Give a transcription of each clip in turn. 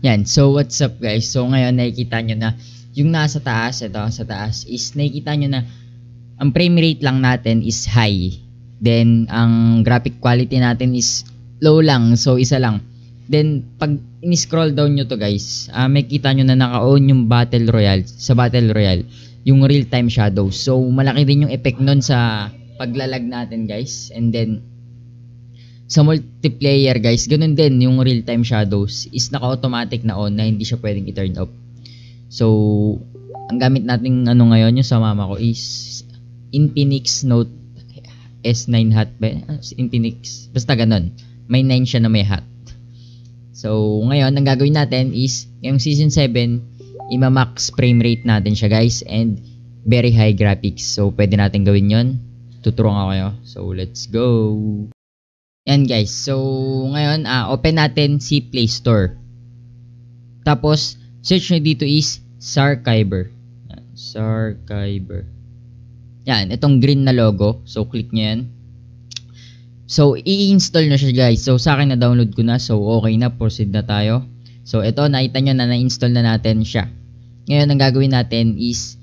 Yan, so what's up guys? So ngayon nakikita nyo na yung nasa taas, ito sa taas is nakikita nyo na ang frame rate lang natin is high. Then ang graphic quality natin is low lang, so isa lang. Then pag in-scroll down nyo to guys, uh, makikita nyo na naka-on yung Battle Royale, sa Battle Royale, yung real-time shadows. So malaki din yung effect nun sa paglalag natin guys. And then sa multiplayer guys, ganun din yung real-time shadows is naka-automatic na on na hindi siya pwedeng i-turn off. So, ang gamit nating ano ngayon yung sa mama ko is Infinix Note S9 hat? Ah, Infinix. Basta ganun. May 9 siya na may hat. So, ngayon, ang gagawin natin is yung season 7, ima-max frame rate natin siya guys and very high graphics. So, pwede natin gawin yon Tuturuan ako kayo. So, let's go! Yan guys. So, ngayon, uh, open natin si Play Store. Tapos, search nyo dito is Sarkyber. Yan, Sarkyber. Yan, itong green na logo. So, click nyo yan. So, i-install na siya guys. So, sa akin na-download ko na. So, okay na. Proceed na tayo. So, ito, nakita nyo na na-install na natin siya. Ngayon, ang gagawin natin is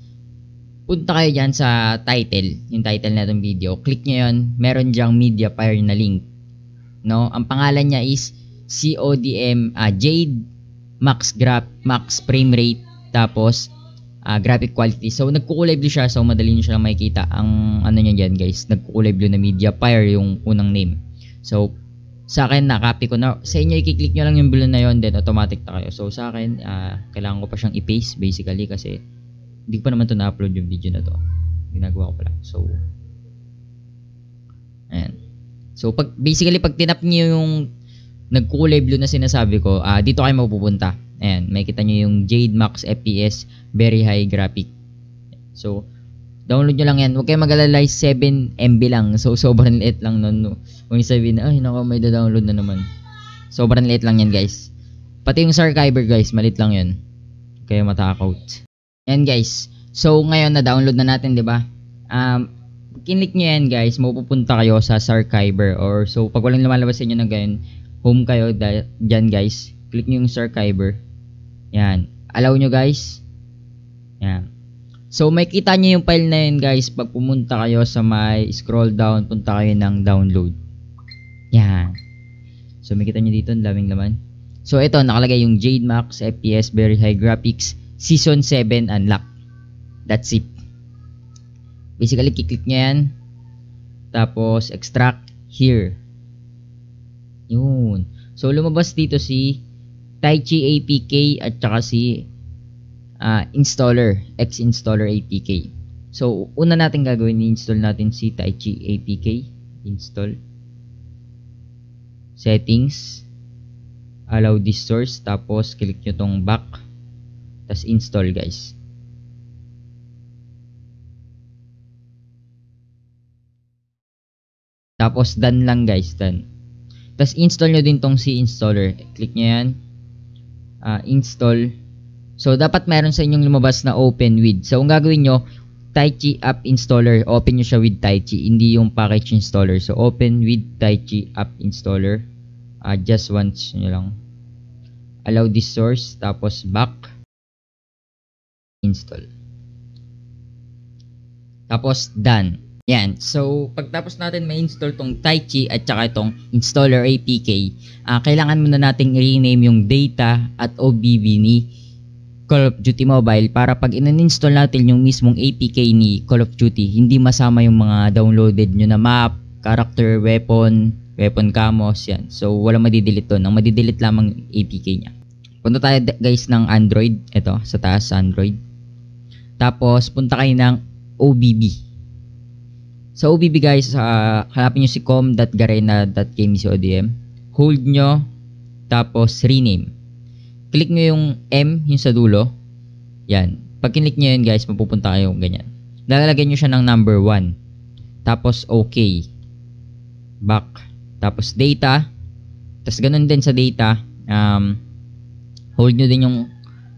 punta kayo dyan sa title, yung title na itong video. Click nyo yun. Meron dyang media fire na link no? Ang pangalan niya is CODM uh, ah, Jade Max Graph Max Frame Rate tapos uh, graphic quality. So nagkukulay blue siya so madali niyo siya makikita. Ang ano niya diyan guys, nagkukulay blue na Media Fire yung unang name. So sa akin na-copy ko na. Sa inyo i-click niyo lang yung blue na yon then automatic na kayo. So sa akin, uh, kailangan ko pa siyang i-paste basically kasi hindi pa naman to na-upload yung video na to. Ginagawa ko pa lang. So ayan. So pag basically pag tinap niyo yung nagkulay blue na sinasabi ko, uh, dito kayo mapupunta. Ayan, makikita niyo yung Jade Max FPS very high graphic. So download nyo lang yan. Huwag kayo mag-alala 7 MB lang. So sobrang liit lang nun. No? Kung sabihin na, ay nako may da-download na naman. Sobrang liit lang yan guys. Pati yung Sarkyber guys, malit lang yun. Kaya matakot. Yan guys. So ngayon na download na natin, 'di ba? Um kinlik nyo yan guys, mapupunta kayo sa Sarkyber or so pag walang lumalabas sa inyo ng ganyan, home kayo dyan guys, click nyo yung Sarkyber. Yan. Allow nyo guys. Yan. So may kita nyo yung file na yun guys pag pumunta kayo sa may scroll down, punta kayo ng download. Yan. So may kita nyo dito, ang daming laman. So ito, nakalagay yung Jade Max FPS Very High Graphics Season 7 Unlock. That's it. Basically, kiklik nyo yan. Tapos, extract here. Yun. So, lumabas dito si Taichi APK at saka si uh, installer, X-installer APK. So, una natin gagawin, i-install natin si Taichi APK. Install. Settings. Allow this source. Tapos, click nyo tong back. Tapos, install guys. Tapos done lang guys, done. Tapos install nyo din tong si installer. Click nyo yan. Uh, install. So dapat meron sa inyong lumabas na open with. So kung gagawin nyo, Taichi app installer, open nyo siya with Taichi, hindi yung package installer. So open with Taichi app installer. Uh, just once nyo lang. Allow this source, tapos back. Install. Tapos done. Yan. So, pagtapos natin ma-install tong Taichi at saka itong installer APK, uh, ah, kailangan muna nating rename yung data at OBB ni Call of Duty Mobile para pag in-install natin yung mismong APK ni Call of Duty, hindi masama yung mga downloaded nyo na map, character, weapon, weapon camos, yan. So, wala madidelete doon. Ang madidelete lamang APK niya. Punta tayo guys ng Android. Ito, sa taas Android. Tapos, punta kayo ng OBB. Sa OBB guys, uh, hanapin nyo si com.garena.kmcodm. Hold nyo, tapos rename. Click nyo yung M, yung sa dulo. Yan. Pag kinlik nyo yun guys, mapupunta kayo ganyan. Lalagyan nyo siya ng number 1. Tapos OK. Back. Tapos data. Tapos ganun din sa data. Um, hold nyo din yung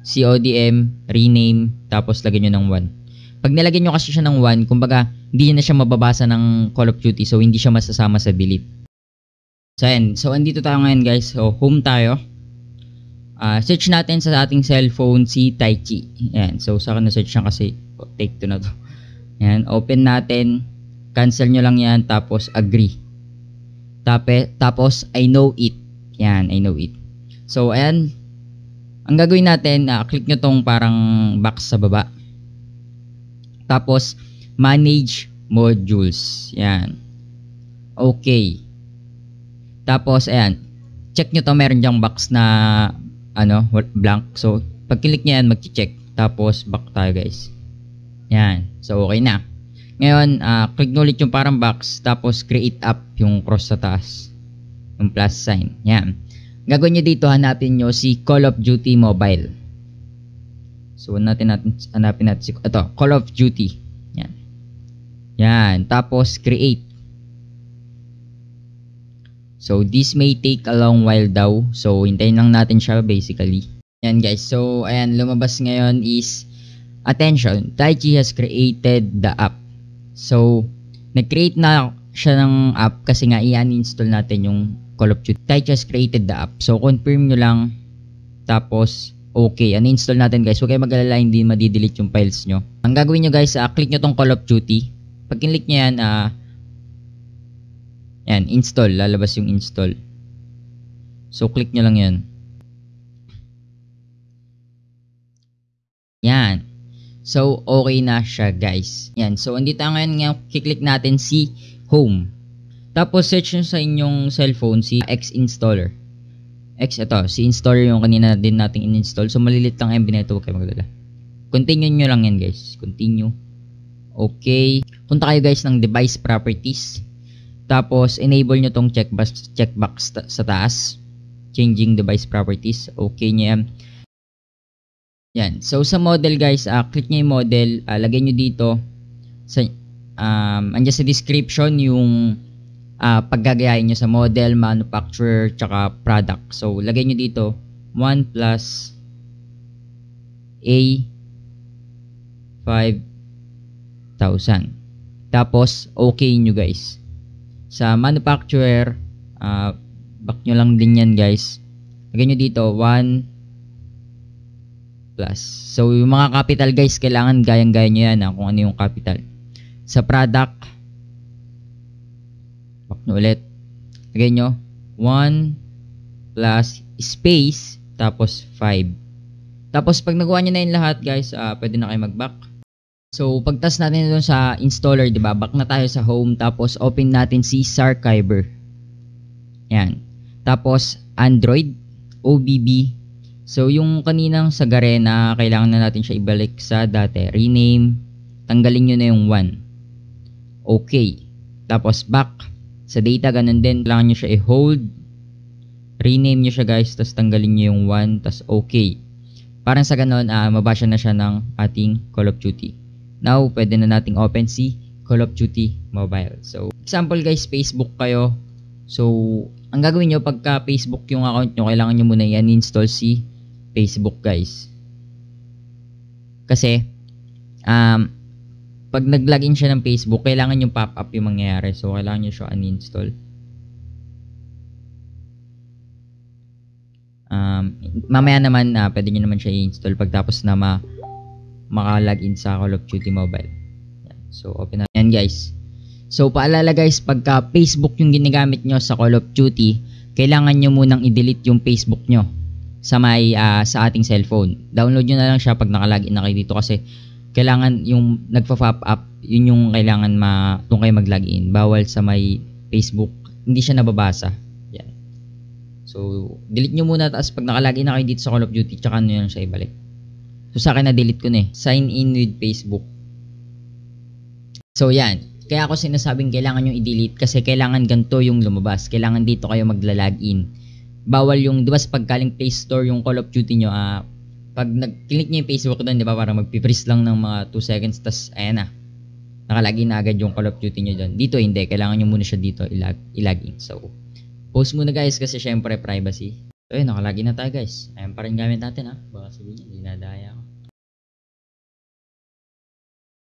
CODM, rename, tapos lagyan nyo ng 1. Pag nilagyan nyo kasi siya ng 1, kumbaga, hindi na siya mababasa ng Call of Duty so hindi siya masasama sa delete. So ayan, so andito tayo ngayon guys. So home tayo. uh, search natin sa ating cellphone si Tai Chi. Yan. So, sa akin na-search siya kasi oh, take to na to. Yan. Open natin. Cancel nyo lang yan. Tapos, agree. Tape, tapos, I know it. Yan. I know it. So, ayan. Ang gagawin natin, uh, click nyo tong parang box sa baba. Tapos, manage modules. Yan. Okay. Tapos, ayan. Check nyo to. Meron dyang box na ano, blank. So, pag click nyo yan, mag-check. Tapos, back tayo guys. Yan. So, okay na. Ngayon, uh, click nyo ulit yung parang box. Tapos, create up yung cross sa taas. Yung plus sign. Yan. Gagawin nyo dito, hanapin nyo si Call of Duty Mobile. So, natin natin, hanapin natin si, ito, Call of Duty. Yan. Yan. Tapos, create. So, this may take a long while daw. So, hintayin lang natin siya basically. Yan guys. So, ayan, lumabas ngayon is, attention, Taichi has created the app. So, nag-create na siya ng app kasi nga i-uninstall natin yung Call of Duty. Taichi has created the app. So, confirm nyo lang. Tapos, okay, uninstall natin guys. Huwag kayo mag-alala, hindi madidelete yung files nyo. Ang gagawin nyo guys, uh, click nyo tong Call of Duty. Pag kinlik nyo yan, uh, yan, install. Lalabas yung install. So, click nyo lang yan. Yan. So, okay na siya, guys. Yan. So, andito ngayon ngayon, kiklik natin si home. Tapos, search nyo sa inyong cellphone si X-installer. X, ito. Si installer yung kanina din nating in-install. So, malilit lang MB na ito. Huwag kayo magdala. Continue nyo lang yan, guys. Continue. Okay. Punta kayo, guys, ng device properties. Tapos, enable nyo tong checkbox, checkbox ta- sa taas. Changing device properties. Okay nyo yan. Yan. So, sa model guys, uh, click nyo yung model. Uh, lagay nyo dito. Sa, um, andyan sa description yung uh, paggagayahin nyo sa model, manufacturer, tsaka product. So, lagay nyo dito 1 plus A 5,000. Tapos, okay nyo guys sa manufacturer, uh, back nyo lang din yan guys. Lagyan nyo dito, 1 plus. So, yung mga capital guys, kailangan gayang-gaya nyo yan ha, kung ano yung capital. Sa product, nyo ulit. Lagyan nyo, 1 plus space, tapos 5. Tapos, pag nagawa nyo na yung lahat guys, uh, pwede na kayo mag-back. So, pagtas natin doon sa installer, di ba? Back na tayo sa home. Tapos, open natin si Sarkiver. Yan. Tapos, Android, OBB. So, yung kaninang sa Garena, kailangan na natin siya ibalik sa dati. Rename. Tanggalin nyo na yung 1. Okay. Tapos, back. Sa data, ganun din. Kailangan nyo siya i-hold. Rename nyo siya, guys. Tapos, tanggalin nyo yung 1. Tapos, okay. Parang sa ganun, uh, mabasya na siya ng ating Call of Duty. Now, pwede na nating open si Call of Duty Mobile. So, example guys, Facebook kayo. So, ang gagawin nyo pagka Facebook yung account nyo, kailangan nyo muna i-uninstall si Facebook guys. Kasi, um, pag nag-login siya ng Facebook, kailangan yung pop-up yung mangyayari. So, kailangan nyo siya uninstall. Um, mamaya naman, uh, pwede nyo naman siya i-install pagtapos na ma maka-login sa Call of Duty Mobile. Yan. So, open na. Yan guys. So, paalala guys, pagka Facebook yung ginagamit nyo sa Call of Duty, kailangan nyo munang i-delete yung Facebook nyo sa may uh, sa ating cellphone. Download nyo na lang siya pag naka-login na kayo dito kasi kailangan yung nagpa-pop up, yun yung kailangan ma kung kayo mag-login. Bawal sa may Facebook, hindi siya nababasa. Yan. So, delete nyo muna tapos pag naka-login na kayo dito sa Call of Duty, tsaka nyo yan siya ibalik. So sa akin na-delete ko na eh. Sign in with Facebook. So yan. Kaya ako sinasabing kailangan yung i-delete kasi kailangan ganito yung lumabas. Kailangan dito kayo magla-login. Bawal yung, di ba sa pagkaling Play Store yung Call of Duty nyo, ah, pag nag-click nyo yung Facebook doon, di ba, parang magpipris lang ng mga 2 seconds, tas ayan na. Nakalagin na agad yung Call of Duty nyo doon. Dito hindi, kailangan nyo muna siya dito ilag-in. So, post muna guys kasi syempre privacy. So yun, nakalagin na tayo guys. Ayan pa rin gamit natin ha. Baka sabihin niya, dinadaya ako.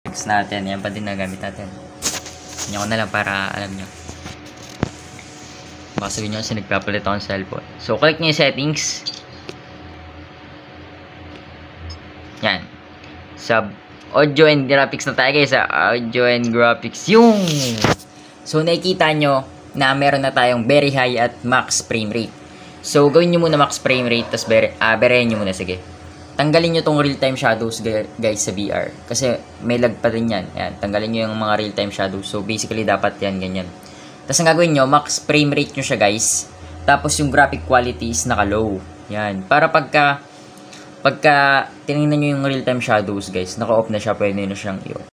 Next natin, yan pa din na gamit natin. Hindi ko na lang para alam nyo. Baka sabihin nyo kasi nagpapalit ako ng cellphone. So, click nyo yung settings. Yan. Sa audio and graphics na tayo guys. Sa audio and graphics. Yung! So, nakikita nyo na meron na tayong very high at max frame rate. So, gawin nyo muna max frame rate, tapos bere, ah, berehin nyo muna, sige. Tanggalin nyo tong real-time shadows gu- guys sa VR. Kasi may lag pa din yan. Yan, tanggalin nyo yung mga real-time shadows. So, basically, dapat yan, ganyan. Tapos, ang gagawin nyo, max frame rate nyo siya guys. Tapos, yung graphic quality is naka-low. Yan. Para pagka, pagka tinignan nyo yung real-time shadows guys, naka-off na siya, pwede nyo siyang i-off.